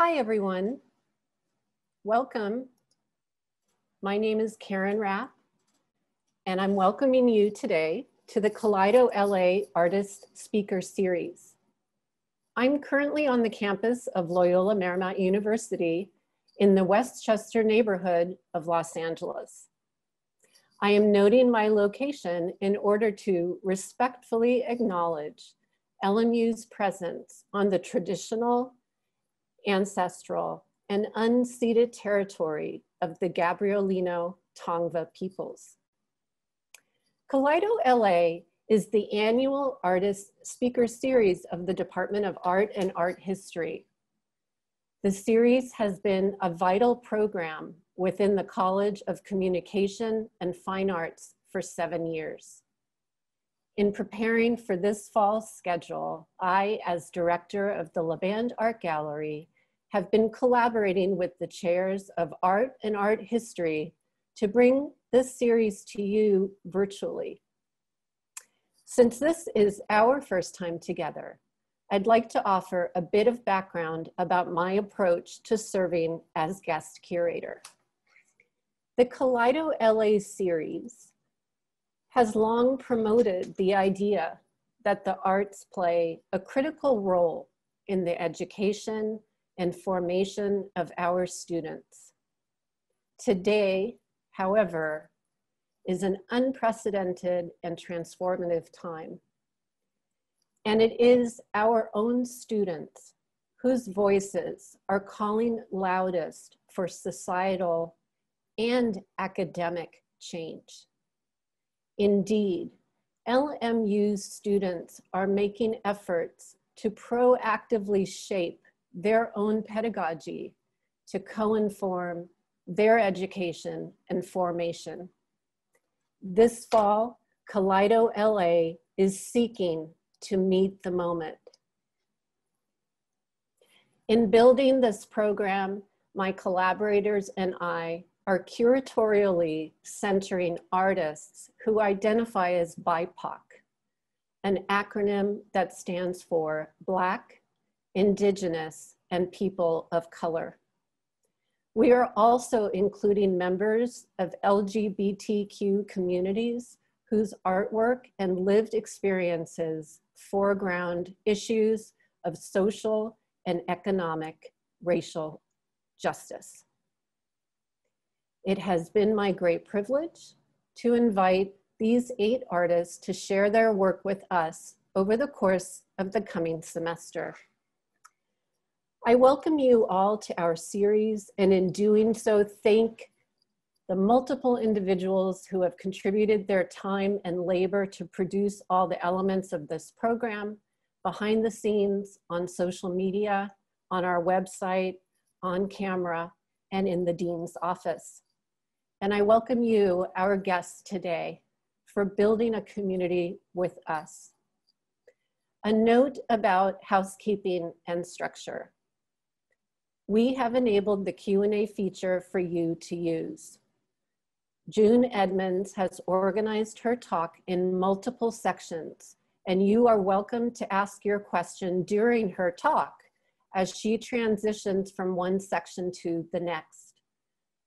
Hi, everyone. Welcome. My name is Karen Rapp, and I'm welcoming you today to the Kaleido LA Artist Speaker Series. I'm currently on the campus of Loyola Marymount University in the Westchester neighborhood of Los Angeles. I am noting my location in order to respectfully acknowledge LMU's presence on the traditional, ancestral, and unceded territory of the Gabrielino Tongva peoples. Kaleido LA is the annual artist speaker series of the Department of Art and Art History. The series has been a vital program within the College of Communication and Fine Arts for seven years. In preparing for this fall schedule, I, as director of the Laband Art Gallery, have been collaborating with the chairs of art and art history to bring this series to you virtually. Since this is our first time together, I'd like to offer a bit of background about my approach to serving as guest curator. The Kaleido LA series has long promoted the idea that the arts play a critical role in the education and formation of our students. Today, however, is an unprecedented and transformative time. And it is our own students whose voices are calling loudest for societal and academic change. Indeed, LMU's students are making efforts to proactively shape their own pedagogy to co-inform their education and formation. This fall, Kaleido LA is seeking to meet the moment. In building this program, my collaborators and I are curatorially centering artists who identify as BIPOC, an acronym that stands for Black, Indigenous, and People of Color. We are also including members of LGBTQ communities whose artwork and lived experiences foreground issues of social and economic racial justice. It has been my great privilege to invite these eight artists to share their work with us over the course of the coming semester. I welcome you all to our series and in doing so, thank the multiple individuals who have contributed their time and labor to produce all the elements of this program behind the scenes, on social media, on our website, on camera, and in the Dean's office. And I welcome you, our guests today, for building a community with us. A note about housekeeping and structure. We have enabled the Q&A feature for you to use. June Edmonds has organized her talk in multiple sections, and you are welcome to ask your question during her talk as she transitions from one section to the next.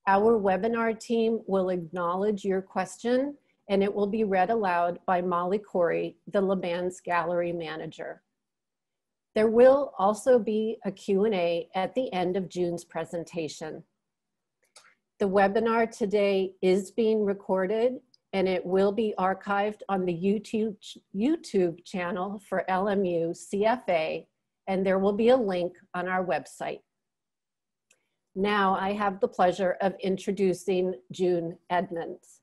Our webinar team will acknowledge your question and it will be read aloud by Molly Corey, the Laband's gallery manager. There will also be a Q&A at the end of June's presentation. The webinar today is being recorded and it will be archived on the YouTube, YouTube channel for LMU CFA and there will be a link on our website. Now I have the pleasure of introducing June Edmonds.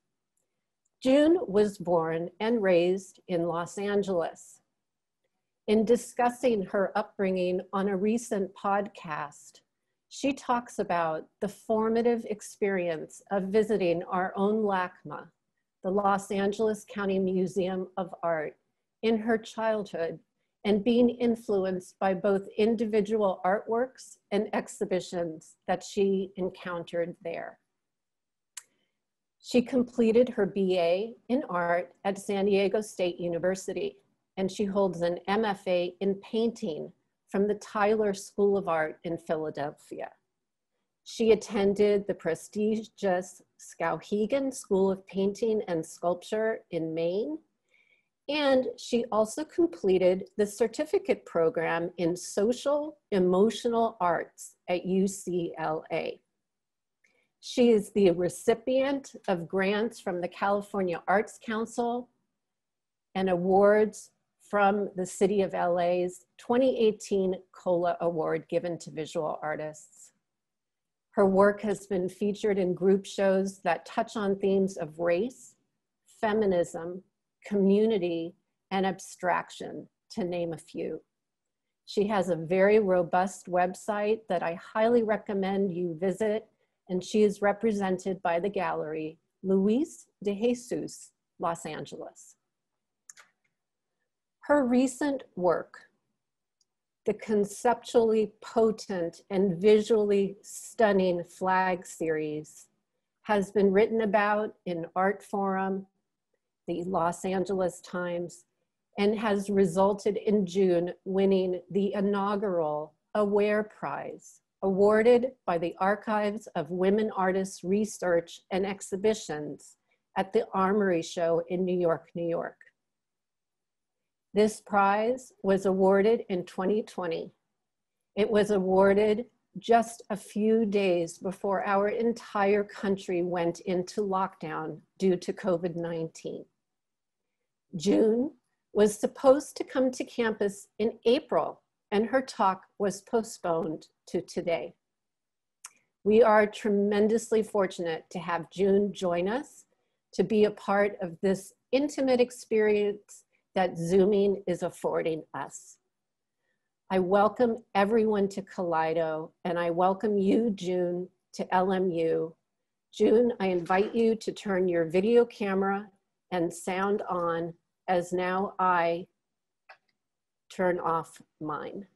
June was born and raised in Los Angeles. In discussing her upbringing on a recent podcast, she talks about the formative experience of visiting our own LACMA, the Los Angeles County Museum of Art, in her childhood and being influenced by both individual artworks and exhibitions that she encountered there. She completed her BA in art at San Diego State University, and she holds an MFA in painting from the Tyler School of Art in Philadelphia. She attended the prestigious Skowhegan School of Painting and Sculpture in Maine, and she also completed the certificate program in social emotional arts at UCLA. She is the recipient of grants from the California Arts Council and awards from the City of LA's 2018 COLA Award given to visual artists. Her work has been featured in group shows that touch on themes of race, feminism, community, and abstraction, to name a few. She has a very robust website that I highly recommend you visit, and she is represented by the gallery, Luis de Jesus, Los Angeles. Her recent work, the conceptually potent and visually stunning flag series, has been written about in Artforum, the Los Angeles Times, and has resulted in June winning the inaugural Aware Prize, awarded by the Archives of Women Artists Research and Exhibitions at the Armory Show in New York, New York. This prize was awarded in 2020. It was awarded just a few days before our entire country went into lockdown due to COVID 19. June was supposed to come to campus in April, and her talk was postponed to today. We are tremendously fortunate to have June join us to be a part of this intimate experience that Zooming is affording us. I welcome everyone to Kaleido, and I welcome you, June, to LMU. June, I invite you to turn your video camera and sound on as now I turn off mine.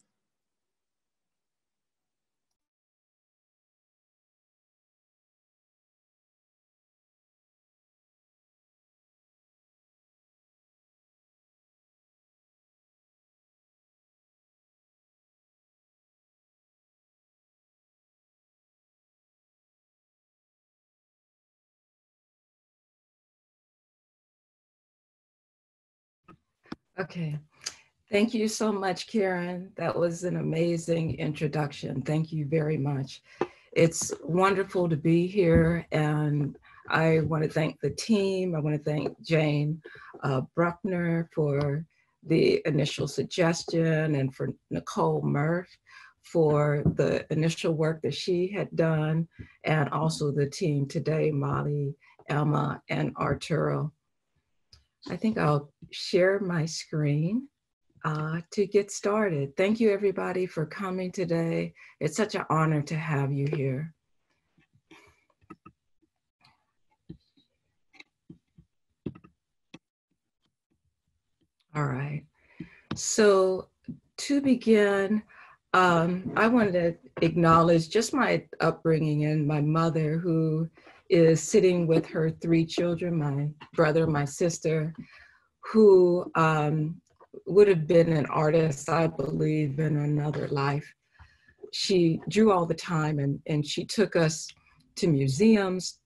Okay. Thank you so much, Karen. That was an amazing introduction. Thank you very much. It's wonderful to be here, and I want to thank the team. I want to thank Jane uh, Bruckner for the initial suggestion and for Nicole Murph for the initial work that she had done, and also the team today, Molly, Emma, and Arturo. I think I'll share my screen uh, to get started. Thank you everybody for coming today. It's such an honor to have you here. All right. So to begin, um, I wanted to acknowledge just my upbringing and my mother who is sitting with her three children, my brother, my sister, who um, would have been an artist, I believe, in another life. She drew all the time and, and she took us to museums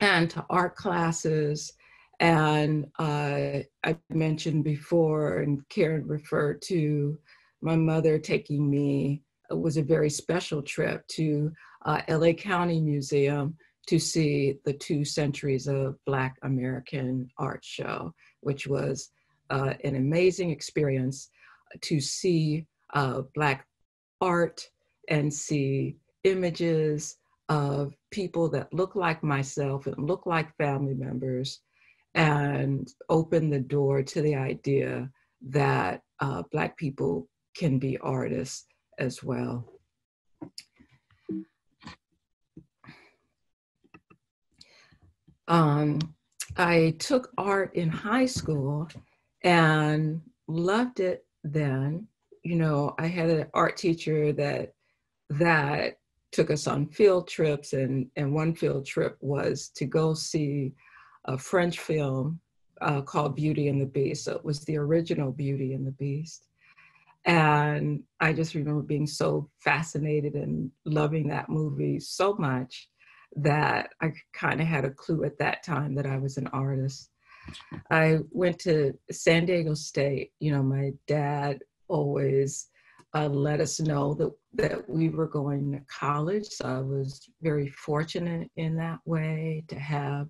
and to art classes. And uh, I mentioned before, and Karen referred to my mother taking me, it was a very special trip to uh, LA County Museum to see the two centuries of Black American art show, which was uh, an amazing experience to see uh, Black art and see images of people that look like myself and look like family members and open the door to the idea that uh, Black people can be artists as well. Um, I took art in high school and loved it then. You know, I had an art teacher that that took us on field trips and and one field trip was to go see a French film uh, called Beauty and the Beast. So it was the original Beauty and the Beast. And I just remember being so fascinated and loving that movie so much that I kind of had a clue at that time that I was an artist. I went to San Diego State. You know, my dad always uh, let us know that, that we were going to college. So I was very fortunate in that way to have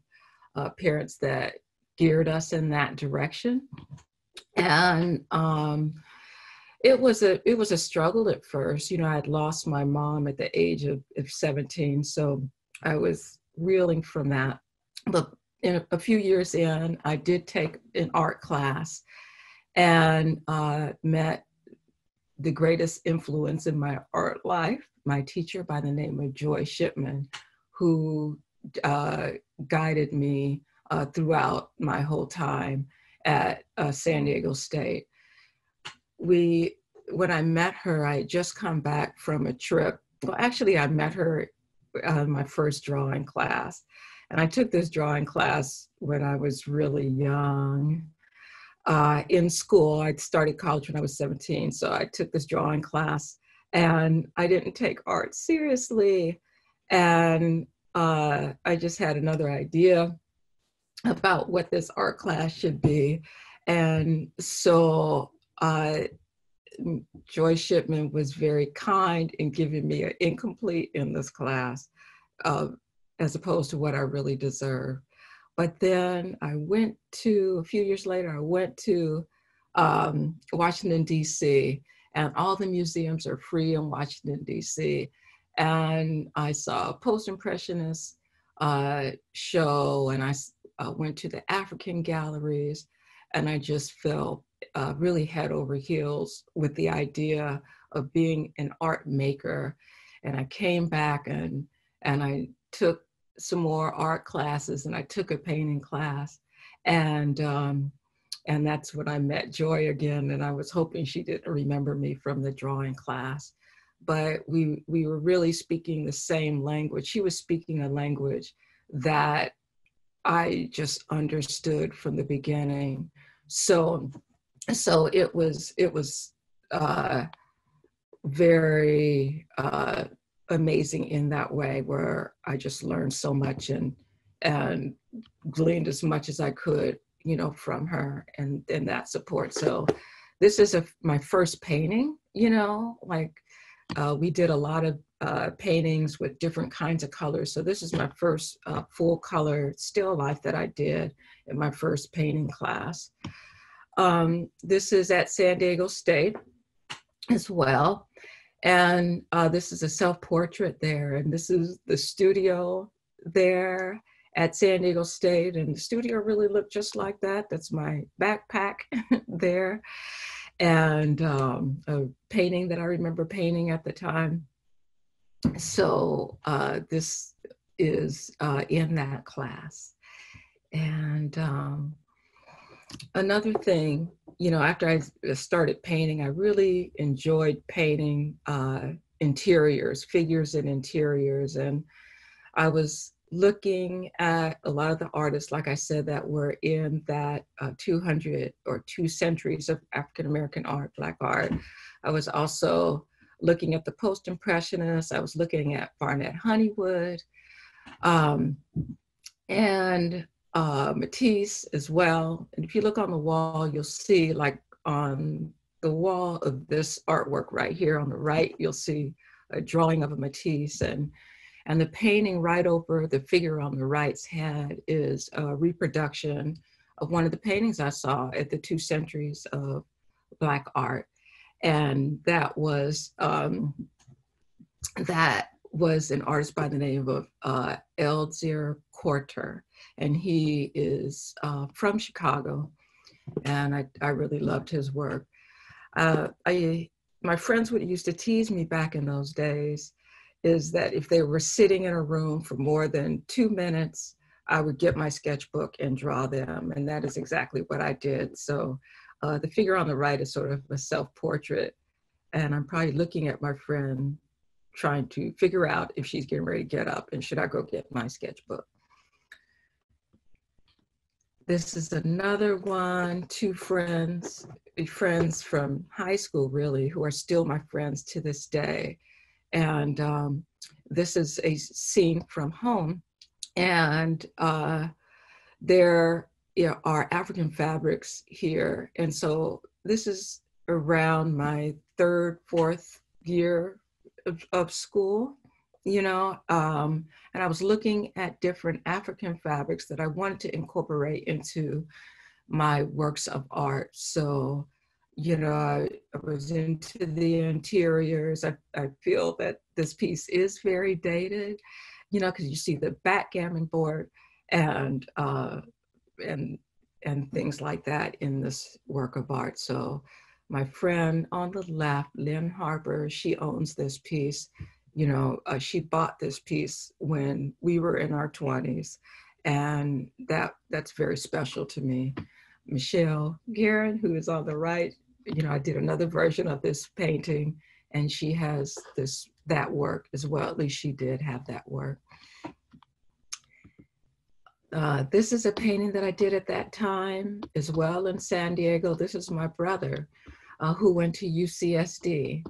uh, parents that geared us in that direction. And um, it was a it was a struggle at first. You know, I had lost my mom at the age of, of 17, so I was reeling from that. But in a, few years in, I did take an art class and uh, met the greatest influence in my art life, my teacher by the name of Joy Shipman, who uh, guided me uh, throughout my whole time at uh, San Diego State. We, when I met her, I had just come back from a trip. Well, actually, I met her uh, my first drawing class. And I took this drawing class when I was really young. Uh, in school, I'd started college when I was 17, so I took this drawing class and I didn't take art seriously. And uh, I just had another idea about what this art class should be. And so uh, Joy Shipman was very kind in giving me an incomplete in this class, uh, as opposed to what I really deserve. But then I went to, a few years later, I went to um, Washington, D.C., and all the museums are free in Washington, D.C. And I saw a post impressionist uh, show, and I uh, went to the African galleries, and I just felt uh, really head over heels with the idea of being an art maker. And I came back and and I took some more art classes and I took a painting class. And um, and that's when I met Joy again. And I was hoping she didn't remember me from the drawing class. But we we were really speaking the same language. She was speaking a language that I just understood from the beginning. So so it was it was uh, very uh, amazing in that way where I just learned so much and and gleaned as much as I could, you know, from her and and that support. So this is a my first painting, you know, like uh, we did a lot of uh, paintings with different kinds of colors. So this is my first uh, full color still life that I did in my first painting class. Um, this is at San Diego State as well. And uh, this is a self portrait there. And this is the studio there at San Diego State. And the studio really looked just like that. That's my backpack there. And um, a painting that I remember painting at the time. So uh, this is uh, in that class. And um, another thing, you know, after I started painting, I really enjoyed painting uh, interiors, figures and interiors. And I was looking at a lot of the artists, like I said, that were in that uh, 200 or two centuries of African American art, Black art. I was also looking at the post impressionists, I was looking at Varnette Honeywood. Um, and uh, Matisse as well. And if you look on the wall, you'll see like on the wall of this artwork right here on the right, you'll see a drawing of a Matisse and and the painting right over the figure on the right's head is a reproduction of one of the paintings I saw at the two centuries of Black art. And that was um, that was an artist by the name of uh, Eldzier Cortor and he is uh, from Chicago, and I, I really loved his work. Uh, I my friends would used to tease me back in those days is that if they were sitting in a room for more than two minutes, I would get my sketchbook and draw them, and that is exactly what I did. So uh, the figure on the right is sort of a self-portrait, and I'm probably looking at my friend trying to figure out if she's getting ready to get up and should I go get my sketchbook. this is another one, two friends, friends from high school, really, who are still my friends to this day. And um, this is a scene from home. And uh, there you know, are African fabrics here. And so this is around my third, fourth year of, of school, you know, um, and I was looking at different African fabrics that I wanted to incorporate into my works of art. So, you know, I, I was into the interiors. I, I feel that this piece is very dated, you know, because you see the backgammon board and uh, and and things like that in this work of art. So my friend on the left, Lynn Harper, she owns this piece. You know, uh, she bought this piece when we were in our 20s, and that that's very special to me. Michelle Guerin, who is on the right, you know, I did another version of this painting, and she has this that work as well. At least she did have that work. Uh, this is a painting that I did at that time as well in San Diego. This is my brother uh, who went to UCSD.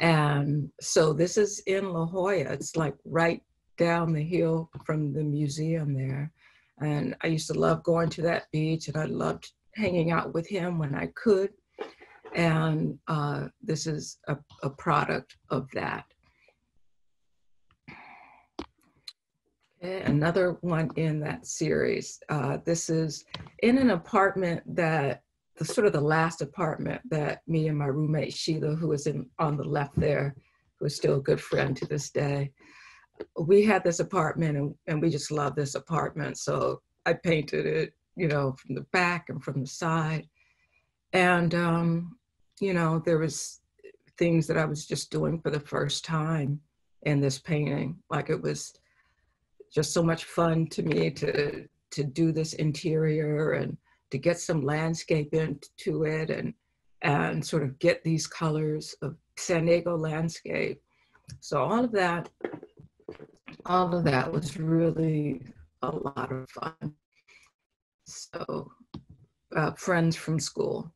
And so this is in La Jolla. It's like right down the hill from the museum there. And I used to love going to that beach and I loved hanging out with him when I could. And uh, this is a, a product of that. another one in that series. Uh, this is in an apartment that the sort of the last apartment that me and my roommate Sheila, who is in on the left there, who is still a good friend to this day. We had this apartment and, and we just love this apartment. So I painted it, you know, from the back and from the side. And um, you know, there was things that I was just doing for the first time in this painting. Like it was just so much fun to me to to do this interior and to get some landscape into it and and sort of get these colors of San Diego landscape. So all of that, all of that was really a lot of fun. So uh, friends from school.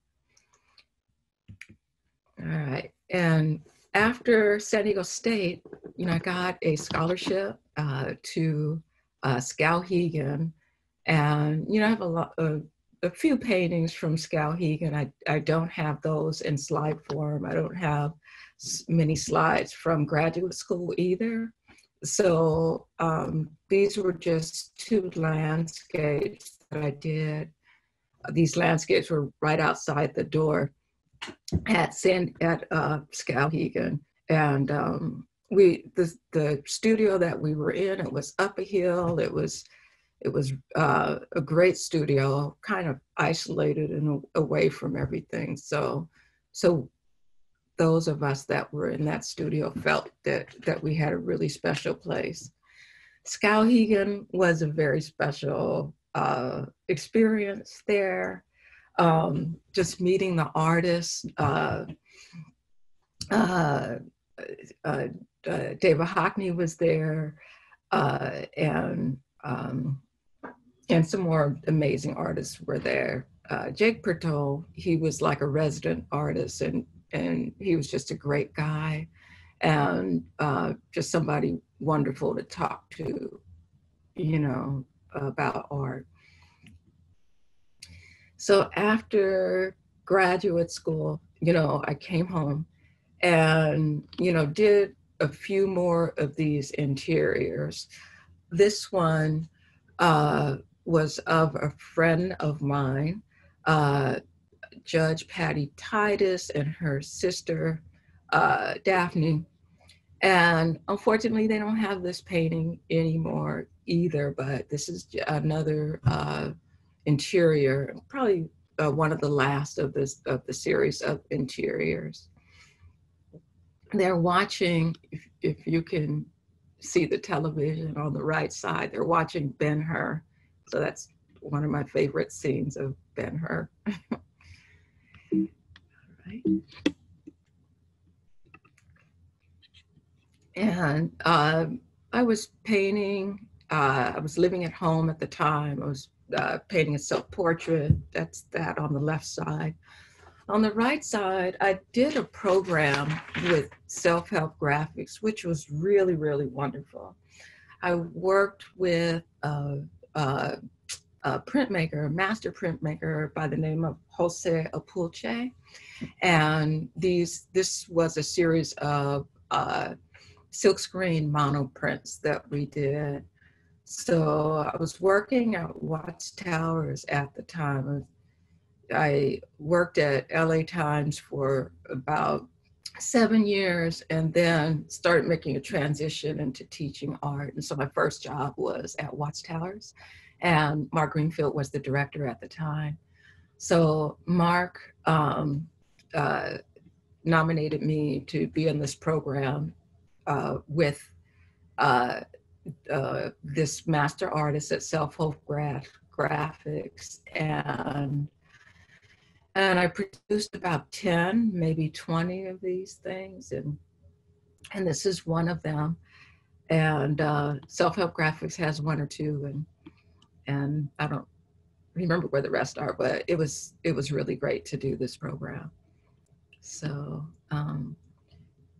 All right, and after San Diego State, you know, I got a scholarship uh, to uh, Skowhegan, and you know, I have a lot of a few paintings from Skowhegan. I I don't have those in slide form. I don't have many slides from graduate school either. So um, these were just two landscapes that I did. These landscapes were right outside the door at San at uh, Skowhegan, and um, we the the studio that we were in it was up a hill. It was it was uh, a great studio, kind of isolated and away from everything. So so those of us that were in that studio felt that that we had a really special place. Skowhegan was a very special uh, experience there um, just meeting the artists. Uh, uh, uh, uh David Hockney was there, uh, and um, and some more amazing artists were there. Uh, Jake Berthot, he was like a resident artist, and and he was just a great guy, and just somebody wonderful to talk to, you know, about art. So after graduate school, you know, I came home and, you know, did a few more of these interiors. This one uh, was of a friend of mine, uh, Judge Patty Titus and her sister, uh, Daphne. And unfortunately, they don't have this painting anymore either, but this is another uh, interior, probably uh, one of the last of this of the series of interiors. They're watching, if, if you can see the television on the right side, they're watching Ben Hur. So that's one of my favorite scenes of Ben Hur. right. And uh, I was painting, uh, I was living at home at the time. I was uh, painting a self-portrait. That's that on the left side. On the right side, I did a program with self-help graphics, which was really, really wonderful. I worked with a, a, a printmaker, a master printmaker by the name of Jose Alpuche. And these, this was a series of uh, silkscreen monoprints that we did. So I was working at Watts Towers at the time. I worked at LA Times for about seven years and then started making a transition into teaching art. And so my first job was at Watts Towers, and Mark Greenfield was the director at the time. So Mark um, uh, nominated me to be in this program uh, with uh, uh this master artist at Self-Help Graphics and and I produced about 10, maybe 20 of these things. And, and this is one of them. And uh, Self-Help Graphics has one or two. And, and I don't remember where the rest are, but it was, it was really great to do this program. So um,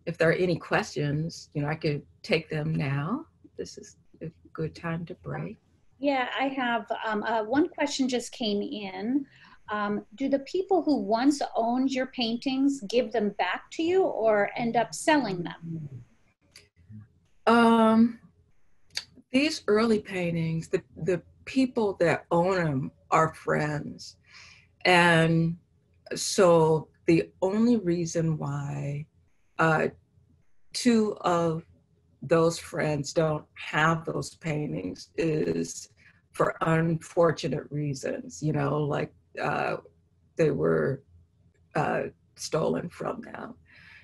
if there are any questions, you know, I could take them now. This is a good time to break. Yeah, I have um, uh, one question just came in. Um, do the people who once owned your paintings give them back to you or end up selling them? Um, these early paintings, the, the people that own them are friends. And so the only reason why uh, two of those friends don't have those paintings is for unfortunate reasons, you know, like uh, they were uh, stolen from them.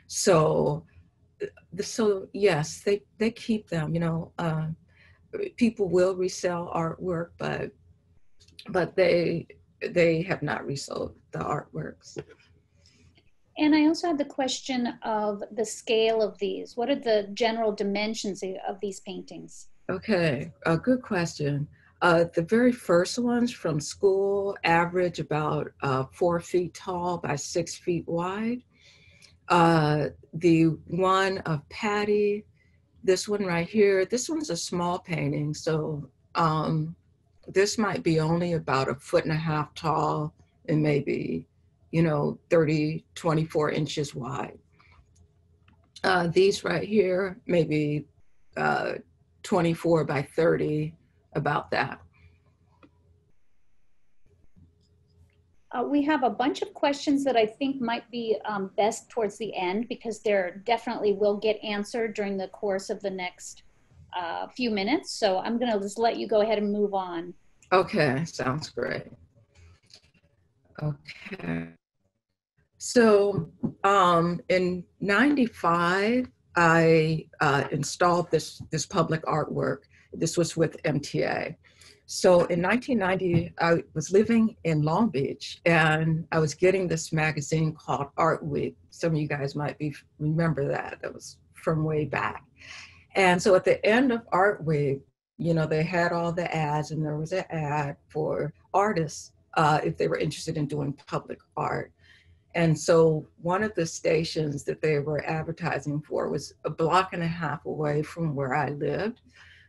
So, so yes, they they keep them. You know, uh, people will resell artwork, but but they they have not resold the artworks. And I also had the question of the scale of these. What are the general dimensions of these paintings? Okay, a good question. Uh, the very first ones from school average about uh, four feet tall by six feet wide. Uh, the one of Patty, this one right here, this one's a small painting. So um, this might be only about a foot and a half tall and maybe, you know, 30, 24 inches wide. Uh, these right here, maybe uh, 24 by 30 about that. Uh, we have a bunch of questions that I think might be um, best towards the end because there definitely will get answered during the course of the next uh, few minutes. So I'm going to just let you go ahead and move on. Okay, sounds great. Okay. So um, in 95, I uh, installed this, this public artwork this was with MTA. So in 1990, I was living in Long Beach and I was getting this magazine called Art Week. Some of you guys might be remember that. That was from way back. And so at the end of Art Week, you know, they had all the ads and there was an ad for artists uh, if they were interested in doing public art. And so one of the stations that they were advertising for was a block and a half away from where I lived.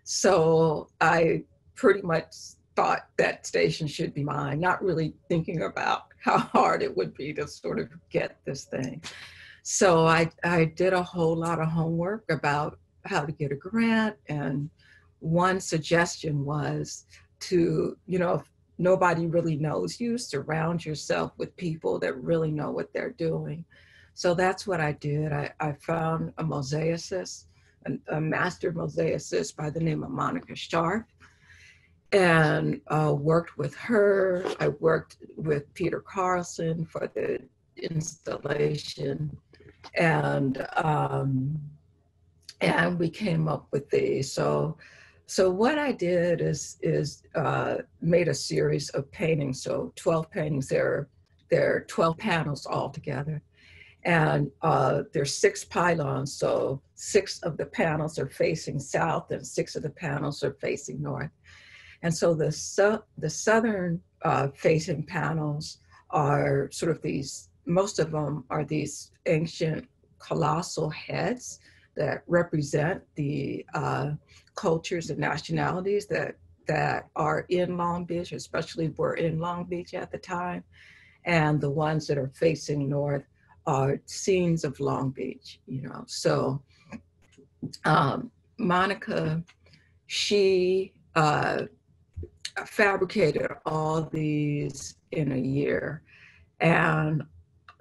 So I pretty much thought that station should be mine, not really thinking about how hard it would be to sort of get this thing. So I, I did a whole lot of homework about how to get a grant. And one suggestion was to, you know, nobody really knows you, surround yourself with people that really know what they're doing. So that's what I did. I, I found a mosaicist a master mosaicist by the name of Monica Sharp and uh, worked with her. I worked with Peter Carlson for the installation, and um, and we came up with these. So, so what I did is is uh, made a series of paintings. So twelve paintings. There, there are twelve panels altogether, and uh, there's six pylons, so six of the panels are facing south and six of the panels are facing north. And so the, su- the southern uh, facing panels are sort of these, most of them are these ancient colossal heads that represent the uh, cultures and nationalities that that are in Long Beach, especially were in Long Beach at the time, and the ones that are facing north are scenes of Long Beach. You know, so um, Monica, she uh, fabricated all these in a year, and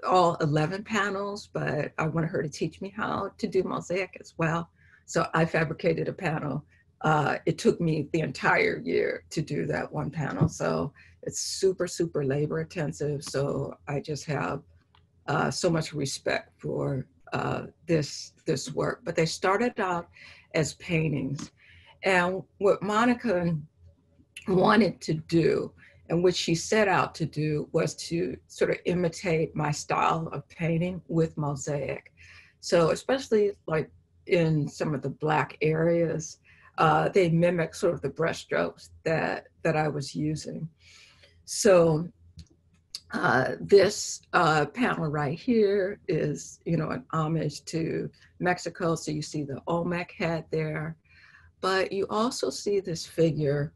all 11 panels, but I wanted her to teach me how to do mosaic as well. So I fabricated a panel. Uh, it took me the entire year to do that one panel. So it's super, super labor intensive. So I just have uh, so much respect for uh, this, this work. But they started out as paintings. And what Monica wanted to do and what she set out to do was to sort of imitate my style of painting with mosaic. So especially like in some of the black areas, uh, they mimic sort of the brushstrokes that that I was using. So uh, this uh, panel right here is, you know, an homage to Mexico. So you see the Olmec head there, but you also see this figure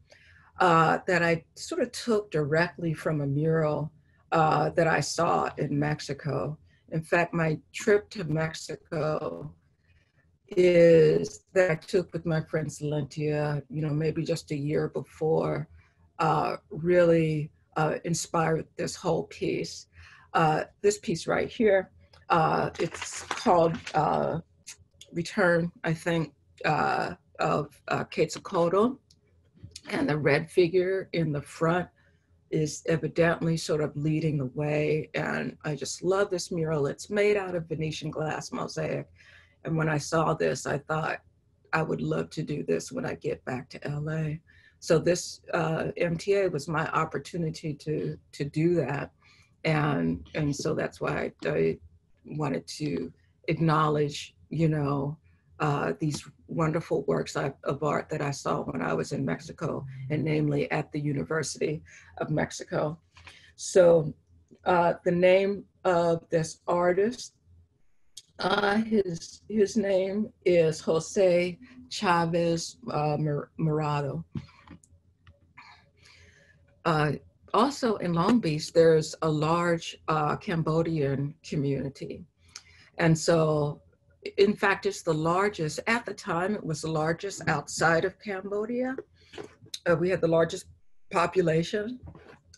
uh, that I sort of took directly from a mural uh, that I saw in Mexico. In fact, my trip to Mexico is that I took with my friend Salentia, you know, maybe just a year before, uh, really uh, inspired this whole piece. Uh, this piece right here, uh, it's called uh, Return, I think, uh, of uh, Quetzalcoatl and the red figure in the front is evidently sort of leading the way. And I just love this mural. It's made out of Venetian glass mosaic. And when I saw this, I thought I would love to do this when I get back to LA. So this uh, MTA was my opportunity to to do that, and and so that's why I, I wanted to acknowledge, you know, uh, these wonderful works of art that I saw when I was in Mexico, and namely at the University of Mexico. So uh, the name of this artist, uh, his, his name is Jose Chavez uh, Morado. Uh, also in Long Beach, there's a large uh, Cambodian community. And so in fact, it's the largest, at the time, it was the largest outside of Cambodia. Uh, we had the largest population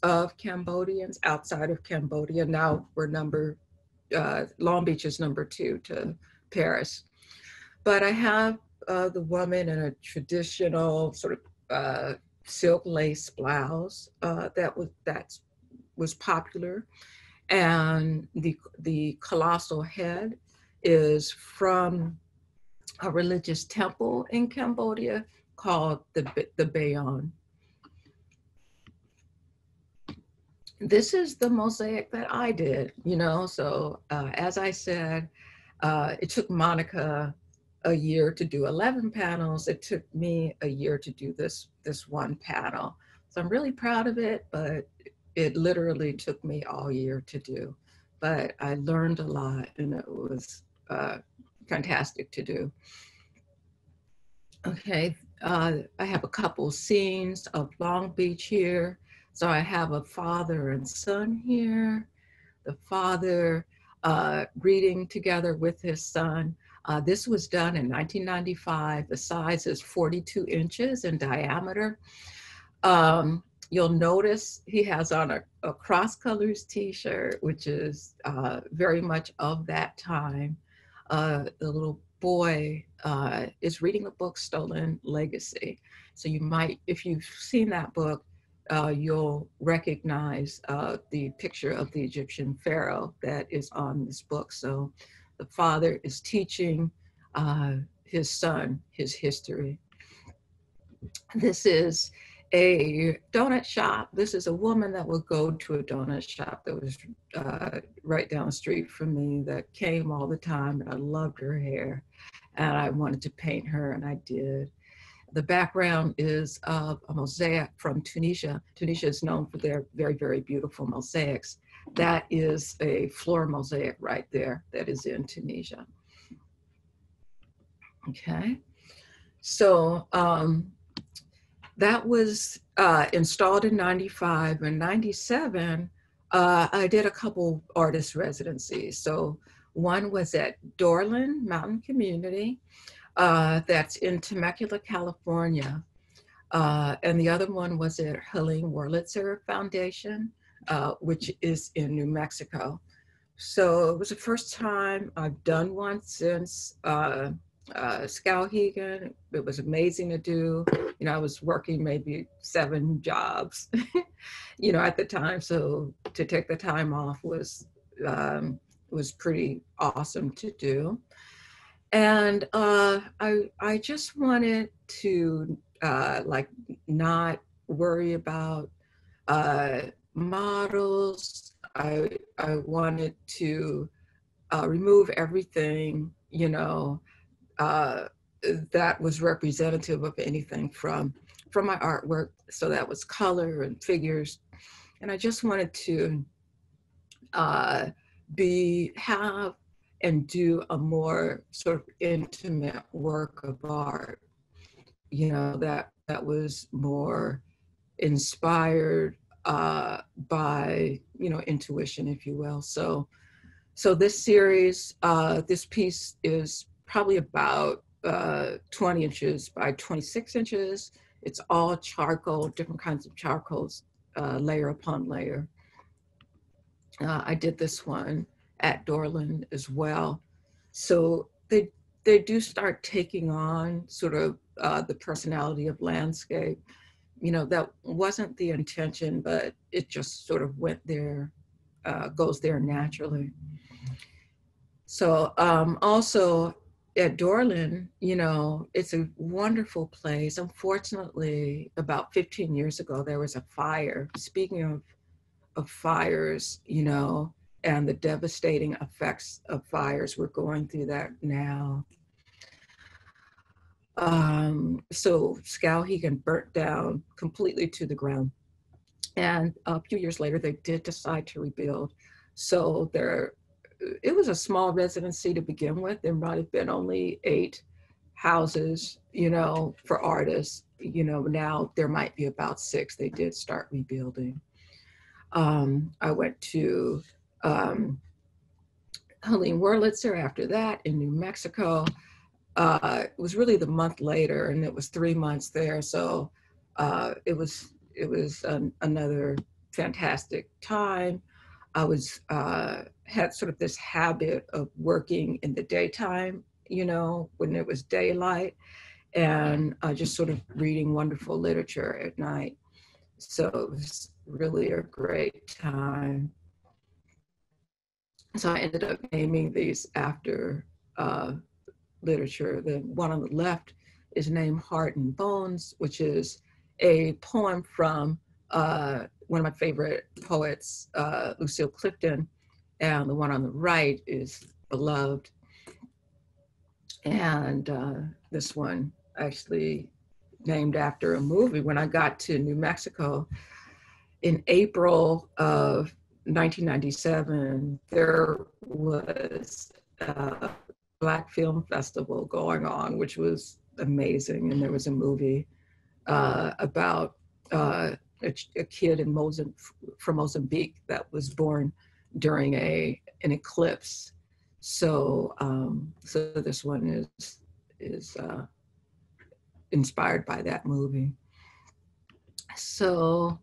of Cambodians outside of Cambodia. Now we're number, uh, Long Beach is number two to Paris. But I have uh, the woman in a traditional sort of uh, silk lace blouse uh, that was that was popular, and the the colossal head is from a religious temple in Cambodia called the, the Bayon. This is the mosaic that I did, you know, so uh, as I said, uh, it took Monica a year to do 11 panels. It took me a year to do this, this one panel. So I'm really proud of it, but it literally took me all year to do. But I learned a lot and it was uh, fantastic to do. Okay, uh, I have a couple scenes of Long Beach here. So I have a father and son here. The father uh, reading together with his son. Uh, this was done in 1995. The size is 42 inches in diameter. Um, you'll notice he has on a, a cross colors t-shirt, which is uh, very much of that time uh, the little boy uh, is reading the book Stolen Legacy. So you might, if you've seen that book, uh, you'll recognize uh, the picture of the Egyptian pharaoh that is on this book. So the father is teaching uh, his son his history. This is a donut shop. This is a woman that would go to a donut shop that was uh, right down the street from me that came all the time and I loved her hair and I wanted to paint her and I did. The background is of a mosaic from Tunisia. Tunisia is known for their very, very beautiful mosaics. That is a floor mosaic right there that is in Tunisia. Okay, so um, that was uh, installed in 95 and 97 uh, i did a couple artist residencies so one was at dorland mountain community uh, that's in temecula california uh, and the other one was at helene wurlitzer foundation uh, which is in new mexico so it was the first time i've done one since uh, uh, Skowhegan. It was amazing to do. You know, I was working maybe seven jobs, you know, at the time. So to take the time off was um, was pretty awesome to do. And uh, I I just wanted to uh, like not worry about uh, models. I I wanted to uh, remove everything, you know, uh, that was representative of anything from from my artwork. So that was color and figures, and I just wanted to uh, be have and do a more sort of intimate work of art. You know that that was more inspired uh, by you know intuition, if you will. So so this series, uh, this piece is probably about uh, 20 inches by 26 inches. It's all charcoal, different kinds of charcoals, uh, layer upon layer. Uh, I did this one at Dorland as well. So they, they do start taking on sort of uh, the personality of landscape. You know, that wasn't the intention, but it just sort of went there, uh, goes there naturally. So um, also at Dorland, you know, it's a wonderful place. Unfortunately, about 15 years ago, there was a fire. Speaking of, of fires, you know, and the devastating effects of fires, we're going through that now. Um, so Skowhegan burnt down completely to the ground. And a few years later, they did decide to rebuild. So there it was a small residency to begin with. There might have been only eight houses, you know, for artists. You know, now there might be about six. They did start rebuilding. Um, I went to um, Helene Wurlitzer after that in New Mexico. Uh, it was really the month later, and it was three months there. So uh, it was it was an, another fantastic time. I was uh, had sort of this habit of working in the daytime, you know, when it was daylight, and uh, just sort of reading wonderful literature at night. So it was really a great time. So I ended up naming these after uh, literature. The one on the left is named Heart and Bones, which is a poem from uh, one of my favorite poets, uh, Lucille Clifton, and the one on the right is Beloved. And uh, this one actually named after a movie. When I got to New Mexico in April of 1997, there was a Black Film Festival going on, which was amazing. And there was a movie uh, about uh, a, a, kid in Mozambique, from Mozambique that was born during a an eclipse. So um, so this one is is uh, inspired by that movie. So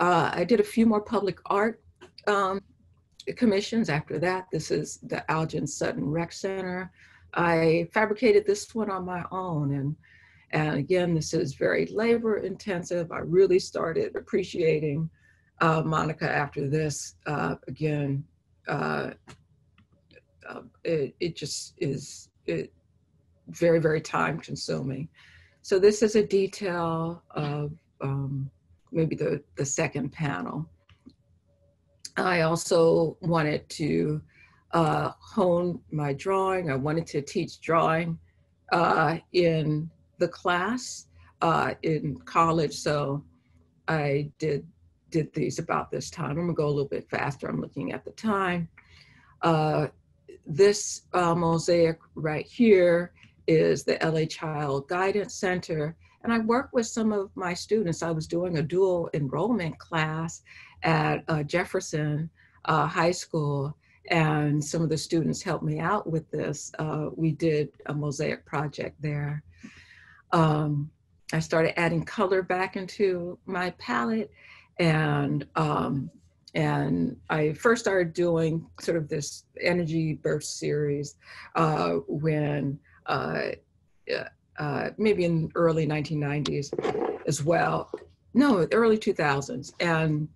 uh, I did a few more public art um, commissions after that. This is the Algin Sutton Rec Center. I fabricated this one on my own and and again, this is very labor intensive. I really started appreciating uh, Monica after this, uh, again, uh, uh, it, it just is it, very, very time consuming. So this is a detail of um, maybe the, the second panel. I also wanted to uh, hone my drawing. I wanted to teach drawing uh, in the class. uh, in college, so I did did these about this time. I'm gonna go a little bit faster. I'm looking at the time. Uh, this uh, mosaic right here is the LA Child Guidance Center. And I worked with some of my students. I was doing a dual enrollment class at uh, Jefferson uh, High School, and some of the students helped me out with this. Uh, we did a mosaic project there. Um, I started adding color back into my palette, and um, and I first started doing sort of this energy burst series uh, when uh, uh, maybe in early 1990s as well. No, early 2000s, and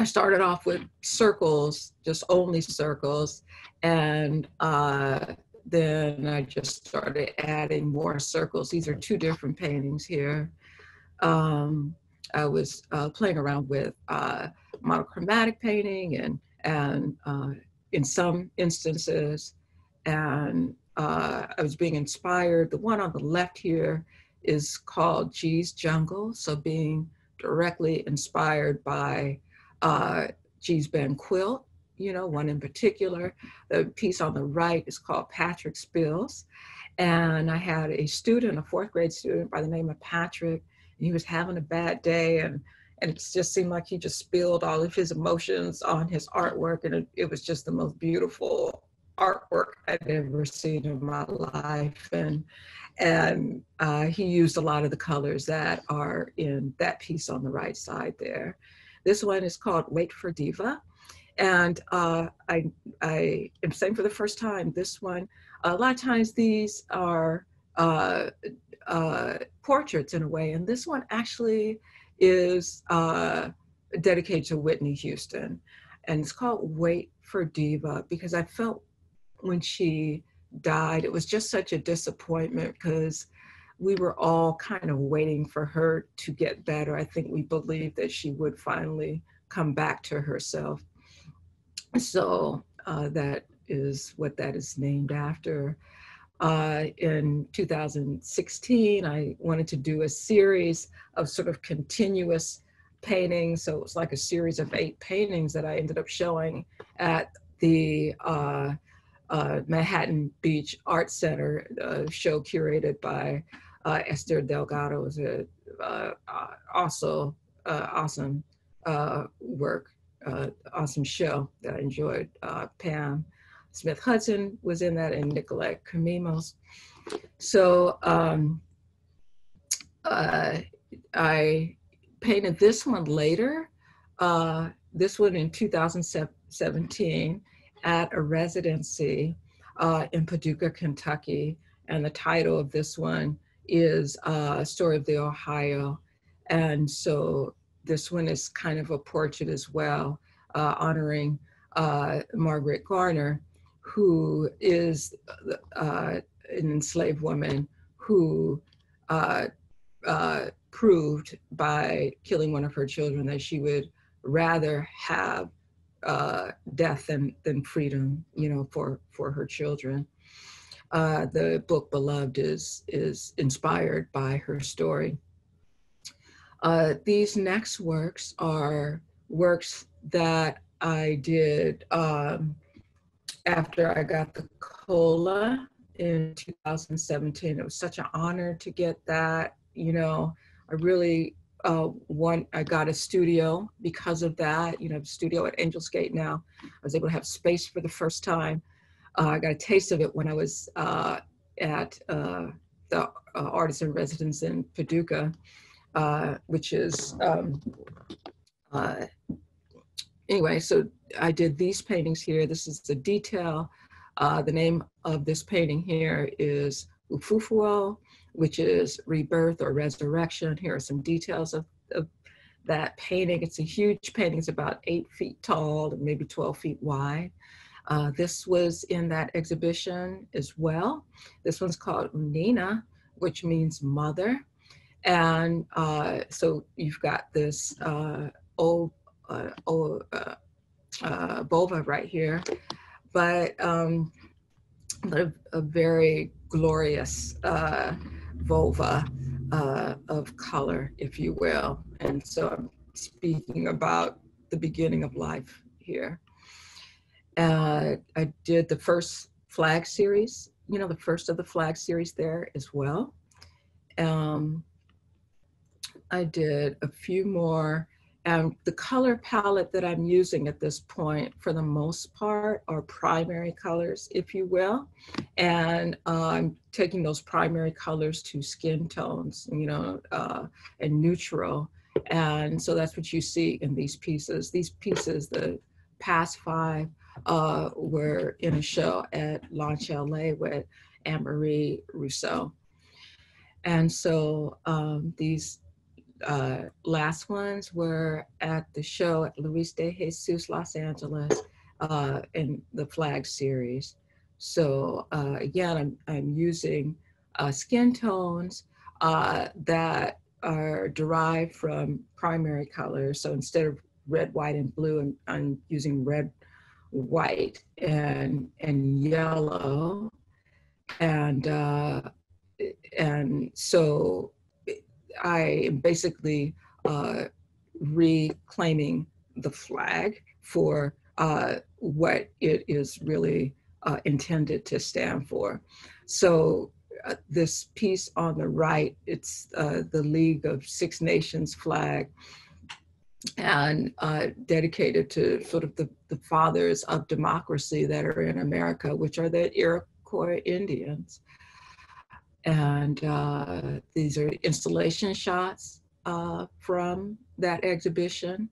I started off with circles, just only circles, and uh, then I just started adding more circles. These are two different paintings here. Um, I was uh, playing around with uh, monochromatic painting and and uh, in some instances, and uh, I was being inspired. The one on the left here is called G's Jungle, so being directly inspired by uh, Gee's Bend Quilt, you know, one in particular. The piece on the right is called Patrick Spills. And I had a student, a fourth grade student by the name of Patrick, and he was having a bad day and and it just seemed like he just spilled all of his emotions on his artwork and it, it was just the most beautiful artwork I'd ever seen in my life and and uh, he used a lot of the colors that are in that piece on the right side there. This one is called Wait for Diva. And uh, I, I am saying for the first time, this one, a lot of times these are uh, uh, portraits in a way, and this one actually is uh, dedicated to Whitney Houston. And it's called Wait for Diva because I felt when she died, it was just such a disappointment because we were all kind of waiting for her to get better. I think we believed that she would finally come back to herself. So uh, that is what that is named after. Uh, in 2016, I wanted to do a series of sort of continuous paintings. So it was like a series of eight paintings that I ended up showing at the uh, uh, Manhattan Beach Art Center uh, show curated by uh, Esther Delgado. Was a uh, also awesome work, awesome show that I enjoyed. Pam Smith Hudson was in that and Nicolette Camimos. So um, uh, I painted this one later, uh, this one in 2017 at a residency uh, in Paducah, Kentucky. And the title of this one is uh, Story of the Ohio. And so this one is kind of a portrait as well, uh, honoring uh, Margaret Garner who is uh, an enslaved woman who uh, proved by killing one of her children that she would rather have death than, than freedom, you know, for, for her children. Uh, the book Beloved is, is inspired by her story. Uh, these next works are works that I did um, after I got the COLA in 2017. It was such an honor to get that. You know, I really uh, I got a studio because of that. You know, studio at Angels Gate now. I was able to have space for the first time. Uh, I got a taste of it when I was uh, at uh, the uh, artist in residence in Paducah, uh, which is um, anyway, so I did these paintings here. This is the detail. The name of this painting here is Ufufuo, which is rebirth or resurrection. Here are some details of, of that painting. It's a huge painting. It's about eight feet tall and maybe 12 feet wide. Uh, this was in that exhibition as well. This one's called Unina, which means mother. And uh, so you've got this uh, old uh, oh, uh, uh, vulva right here, but um, a, a very glorious uh, vulva uh, of color, if you will. And so I'm speaking about the beginning of life here. Uh, I did the first flag series, you know, the first of the flag series there as well. Um, I did a few more and the color palette that I'm using at this point, for the most part, are primary colors, if you will. And uh, I'm taking those primary colors to skin tones, you know, uh, and neutral. And so that's what you see in these pieces. These pieces, the past five, uh, were in a show at Launch LA with Anne-Marie Rousseau. And so um, these uh, last ones were at the show at Luis de Jesus Los Angeles uh, in the Flag series. So uh, again, I'm, I'm using uh, skin tones uh, that are derived from primary colors. So instead of red, white, and blue, I'm, I'm using red, white, and and yellow, and uh, and so I am basically uh, reclaiming the flag for uh, what it is really uh, intended to stand for. So uh, this piece on the right, it's uh, the League of Six Nations flag and uh, dedicated to sort of the, the fathers of democracy that are in America, which are the Iroquois Indians and uh, these are installation shots uh, from that exhibition.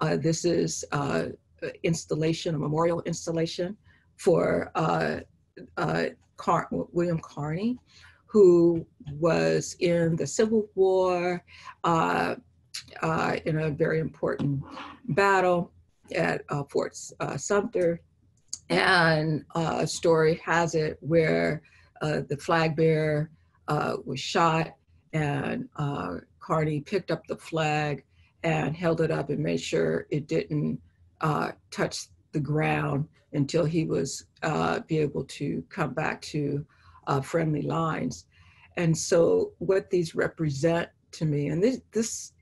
Uh, this is uh, installation, a memorial installation for uh, Car William Carney, who was in the Civil War in a very important battle at Fort Sumter. And a story has it where uh, the flag bearer uh, was shot, and uh, Carney picked up the flag and held it up and made sure it didn't uh, touch the ground until he was uh, be able to come back to uh, friendly lines. And so, what these represent to me, and this, this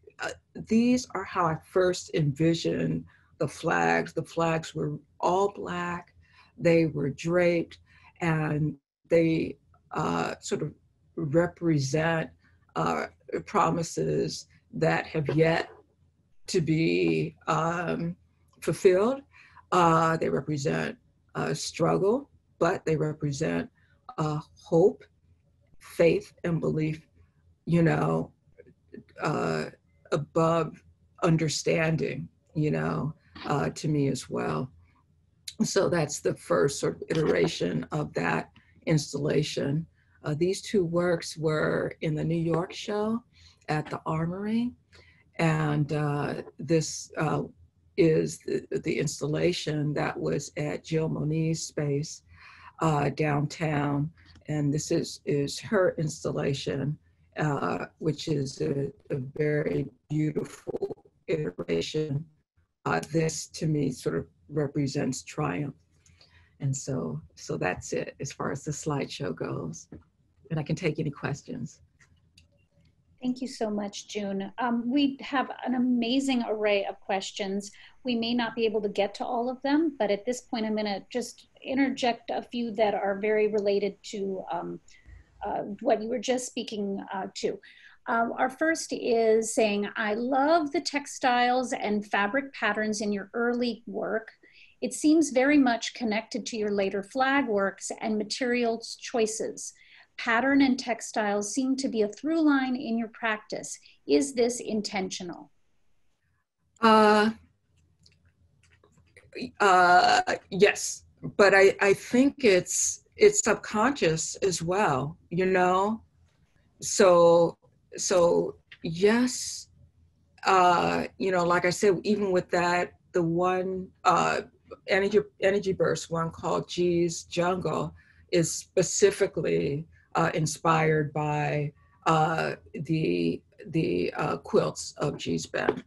these are how I first envisioned the flags. The flags were all black, they were draped, and they uh, sort of represent uh, promises that have yet to be um, fulfilled. Uh, they represent a struggle, but they represent hope, faith, and belief, you know, uh, above understanding, you know, uh, to me as well. So that's the first sort of iteration of that installation. Uh, these two works were in the New York show at the Armory, and uh, this uh, is the, the, installation that was at Jill Moniz space uh, downtown, and this is is her installation, uh, which is a, a, very beautiful iteration. Uh, this to me sort of represents triumph and so, so that's it as far as the slideshow goes. And I can take any questions. Thank you so much, June. Um, we have an amazing array of questions. We may not be able to get to all of them, but at this point, I'm going to just interject a few that are very related to um, uh, what you were just speaking uh, to. Um, our first is saying, I love the textiles and fabric patterns in your early work. It seems very much connected to your later flag works and materials choices. Pattern and textiles seem to be a through line in your practice. Is this intentional? Uh, uh, yes, but I, I think it's it's subconscious as well, you know? So so yes, uh, you know, like I said, even with that, the one uh energy energy burst one called G's Jungle is specifically uh, inspired by uh, the the uh, quilts of Gee's Bend.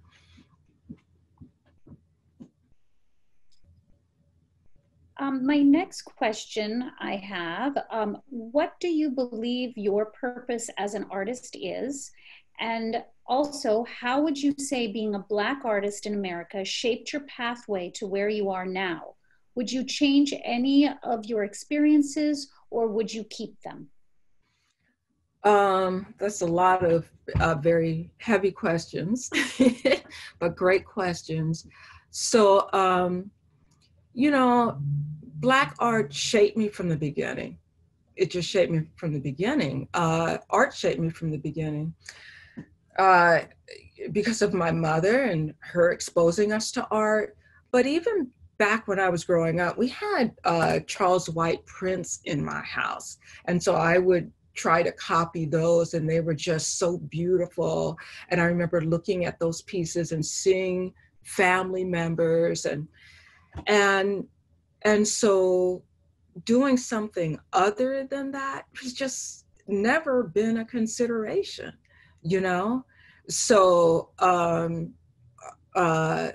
Um, my next question I have um, What do you believe your purpose as an artist is? And also, how would you say being a Black artist in America shaped your pathway to where you are now? Would you change any of your experiences or would you keep them? Um, that's a lot of uh, very heavy questions, but great questions. So, um, you know, Black art shaped me from the beginning. It just shaped me from the beginning. Uh, art shaped me from the beginning uh, because of my mother and her exposing us to art. But even back when I was growing up, we had uh, Charles White prints in my house. And so I would try to copy those, and they were just so beautiful. And I remember looking at those pieces and seeing family members and and and so doing something other than that has just never been a consideration you know? So um uh